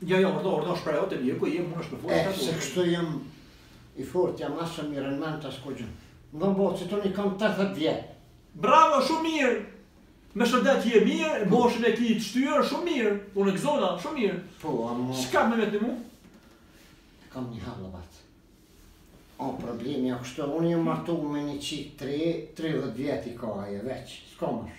Jo jo po de po de shprehu ti mirë ku je mund është me fort shtatë. Se kështu jam i fortë jam as shumë i rënmend as kurgjë. M'kan bo si tani kam 80 vjet. Bravo shumë mirë. Me shëndet je mirë, moshën e ki të shtyrë, shumë mirë, unë gëzohna, shumë mirë. Po, ama... Çka m'vyn mu? Kam një hall, bacë. O, problemi, a kështu, unë jam martu me një çikë 3, 30 vjet i ka ajo veç, s'ka më shumë.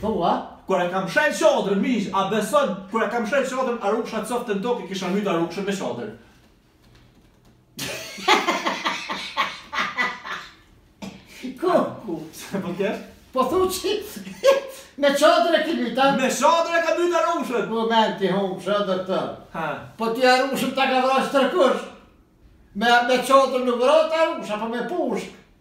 Thua? Kur e kam shti çadrën mik, a beson kur e kam shti çadrën arusha coftë në tokë kisha hyjt arushën me çadër. Ku? Ku? Se po kesh? Po thu që me çadër e ki mbyt? Me çadër e ka mbyt arushën? Po more ti hup, shë dhe të tërë. Po ty arushën ta ka vra tjetërkush? Me, me çadër vritet arusha, apo me pushkë?